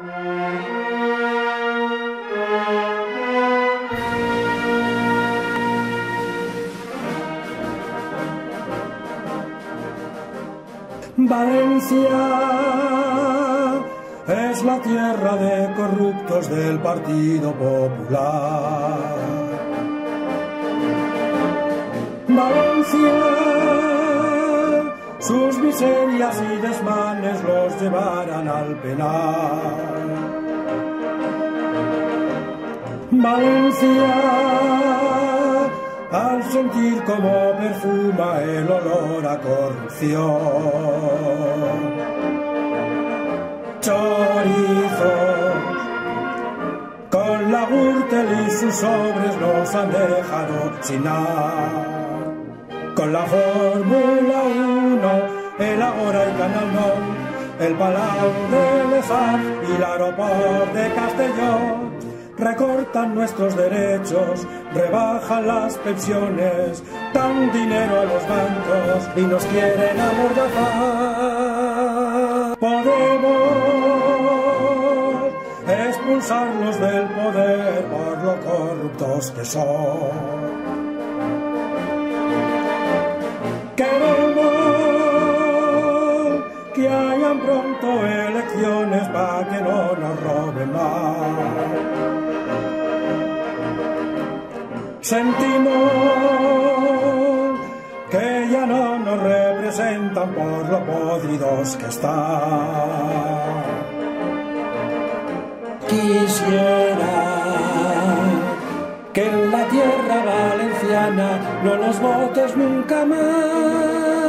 Valencia es la tierra de corruptos del Partido Popular. Valencia, sus miserias y desmanes los llevarán al penal. Valencia, al sentir como perfuma el olor a corrupción. Chorizos, con la Gürtel y sus sobres nos han dejado sin. Con la Fórmula 1, el Agora y Canal No, el Palau de Lezar y el aeropuerto de Castellón recortan nuestros derechos, rebajan las pensiones, dan dinero a los bancos y nos quieren amordazar. Podemos expulsarlos del poder por lo corruptos que son. Queremos que hayan pronto elecciones para que no nos roben más. Sentimos que ya no nos representan por lo podridos que están. Quisiera que en la tierra valenciana no los votes nunca más.